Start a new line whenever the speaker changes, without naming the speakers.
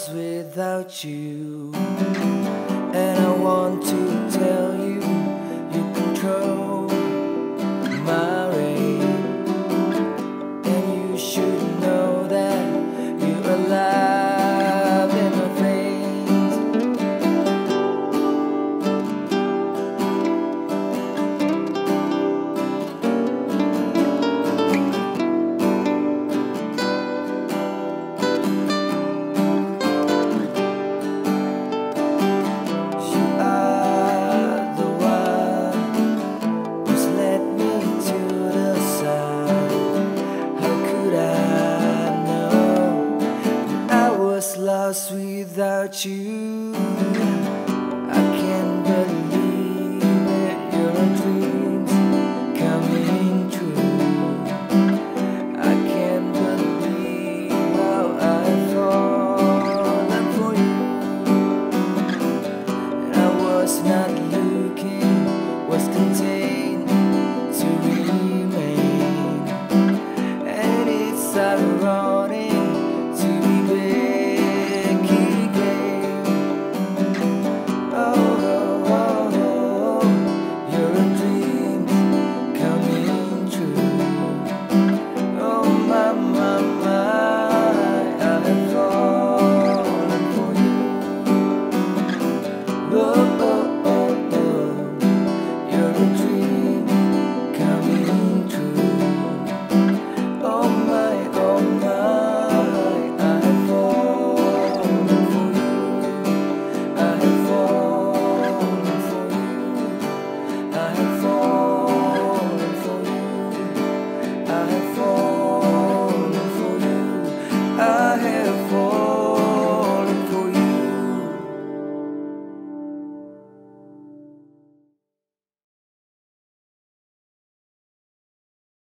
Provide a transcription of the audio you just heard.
lives without you. without you. I can't believe it. Your dreams coming true. I can't believe how I've fallen for you. I was not.